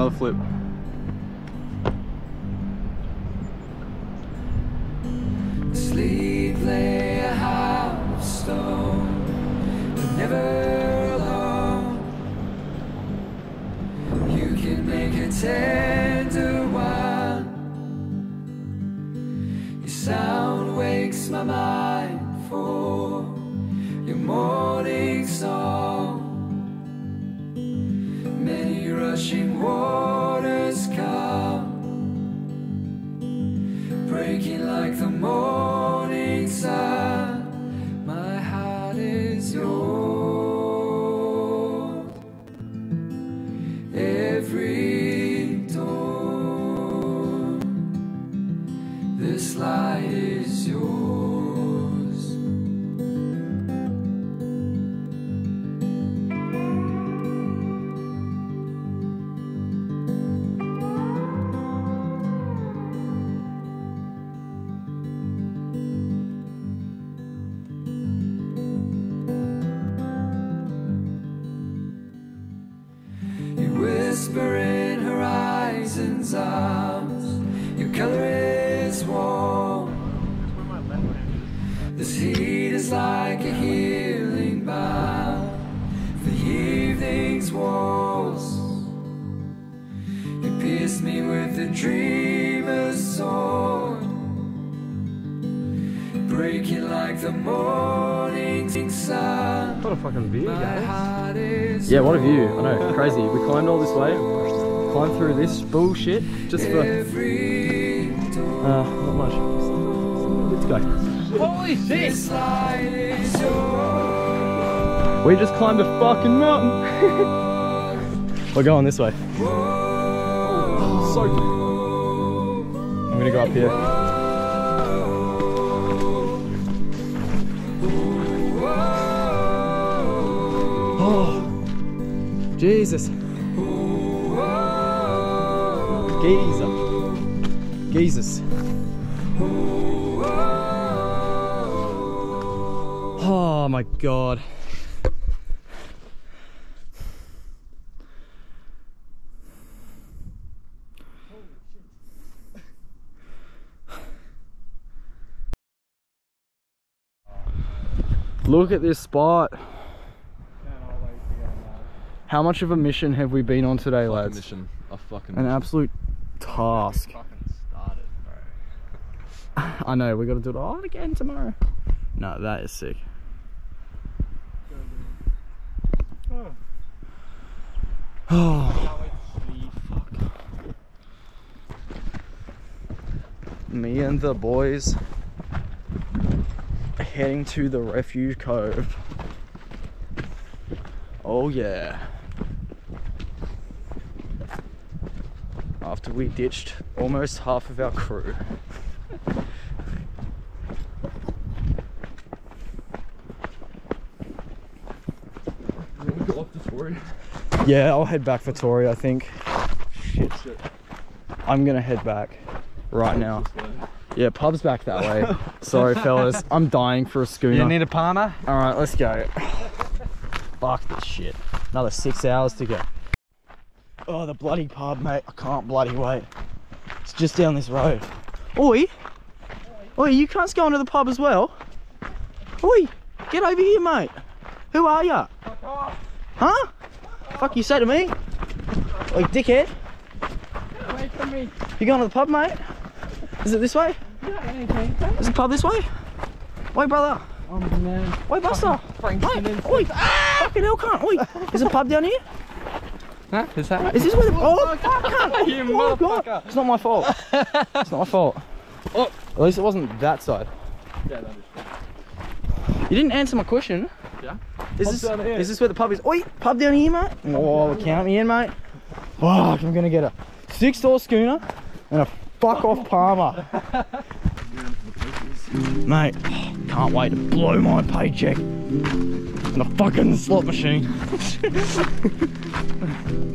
another flip. Sleep lay a house stone, but never alone. You can make a tender one. Your sound wakes my mind for your morning rushing waters come breaking like the morning evening's walls. You pierced me with the dreamer's sword, breaking like the morning sun. What a fucking beer, guys. Yeah, what a view. I know, crazy. We climbed all this way, climbed through this bullshit just for, uh, not much. Let's go. Holy shit! We just climbed a fucking mountain. We're going this way. So I'm gonna go up here. Oh, Jesus. Geezer. Jesus. Oh my god. Look at this spot. How much of a mission have we been on today, lads? mission. A fucking An absolute task. started. I know, we gotta do it all again tomorrow. No, that is sick. Oh. Fuck. Me and the boys are heading to the refuge cove. Oh yeah. After we ditched almost half of our crew. Yeah, I'll head back for Tori, I think. Shit. I'm gonna head back right now. Yeah, pub's back that way. Sorry, fellas. I'm dying for a schooner. You need a parma? Alright, let's go. Fuck this shit. Another six hours to go. Oh, the bloody pub, mate. I can't bloody wait. It's just down this road. Oi! Oi, you can't go into the pub as well? Oi! Get over here, mate. Who are ya? Huh? Fuck you say to me? Oi, dickhead. Get Away from me. You going to the pub, mate? Is it this way? Don't. Is the pub this way? Oi, brother. I'm man. Oi, Buster. Simmons. oi. Fucking hell, can't. Oi. Is the pub down here? Huh? Is that? Is this where the... Oh, oh fuck, can't. You Oh, motherfucker. It's not my fault. It's not my fault. Oh. At least it wasn't that side. Yeah, that is. You didn't answer my question. Yeah? Is Pub's this, is this where the pub is? Oi, pub down here, mate. Oh, count me in, mate. Fuck, I'm gonna get a six-door schooner and a fuck off parma. mate, can't wait to blow my paycheck in a fucking slot machine.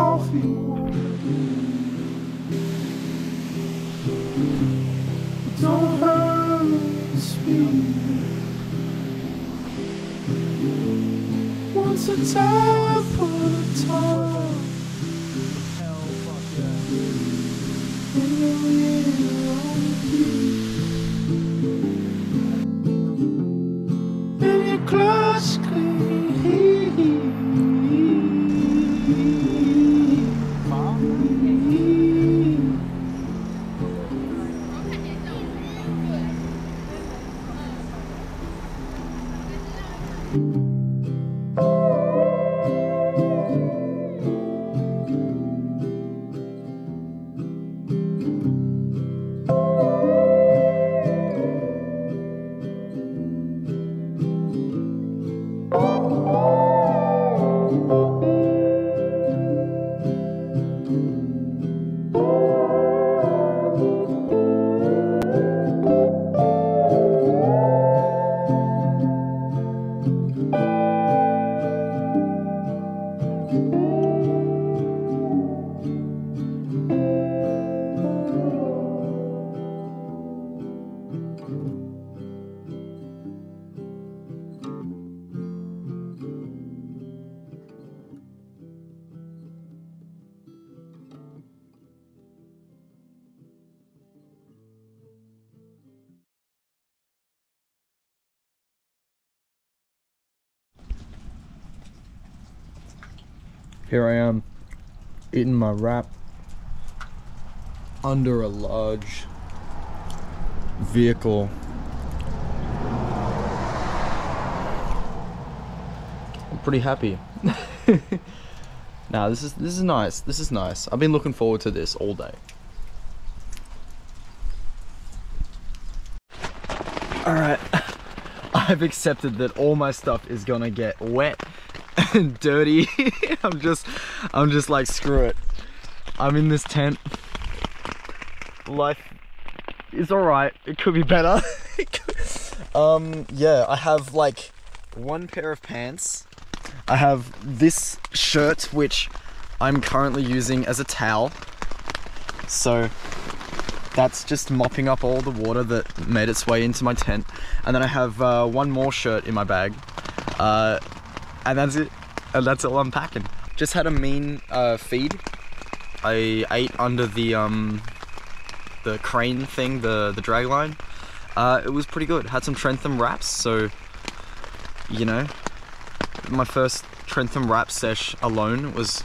coffee. Don't hurry speed. Once a for a your own peace. Here I am, eating my wrap under a large vehicle. I'm pretty happy. now this is this is nice. This is nice. I've been looking forward to this all day. All right. I've accepted that all my stuff is gonna get wet and dirty. I'm just, I'm just like, screw it. I'm in this tent. Life is alright. It could be better. um, yeah, I have like one pair of pants. I have this shirt, which I'm currently using as a towel. So that's just mopping up all the water that made its way into my tent. And then I have uh, one more shirt in my bag. Uh, and that's it. And that's all I'm packing. Just had a mean uh, feed. I ate under the um, the crane thing, the the drag line. Uh, it was pretty good. Had some Trentham wraps, so you know, my first Trentham wrap sesh alone was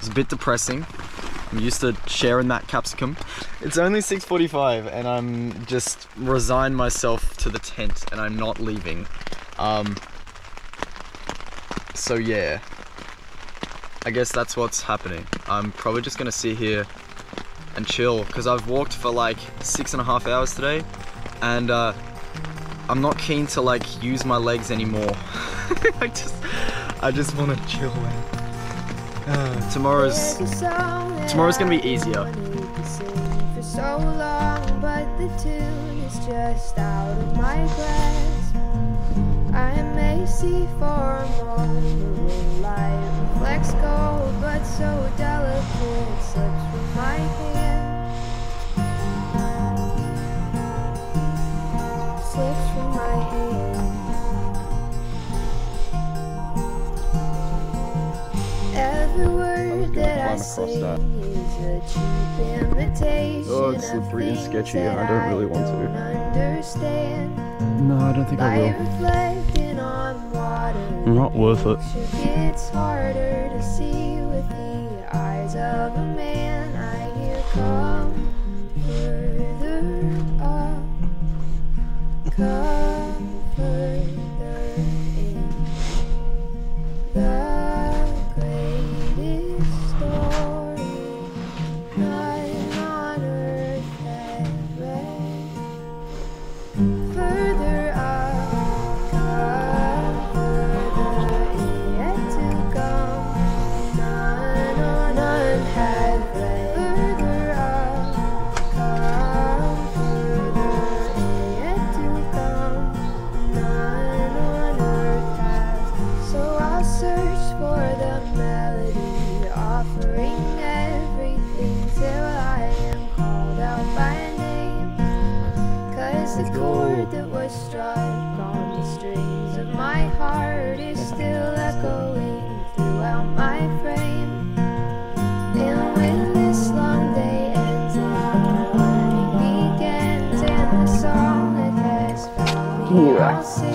was a bit depressing. I'm used to sharing that capsicum. It's only 6:45, and I'm just resigned myself to the tent, and I'm not leaving. Um, so yeah, I guess that's what's happening. I'm probably just gonna sit here and chill because I've walked for like six and a half hours today, and uh, I'm not keen to like use my legs anymore. I just, I just want to chill. Man. Uh, tomorrow's tomorrow's gonna be easier. So long, but the tune is just out of my grasp. I may see for a moment the light reflects gold, but so delicate it slips from my hand. Slips from my hand. Every word that I say that. is a cheap imitation. Oh, it's slippery and sketchy, I don't really want to. Understand No, I don't think on water. Not worth it. Gets harder to see with the eyes of a man. I hear come further up, come the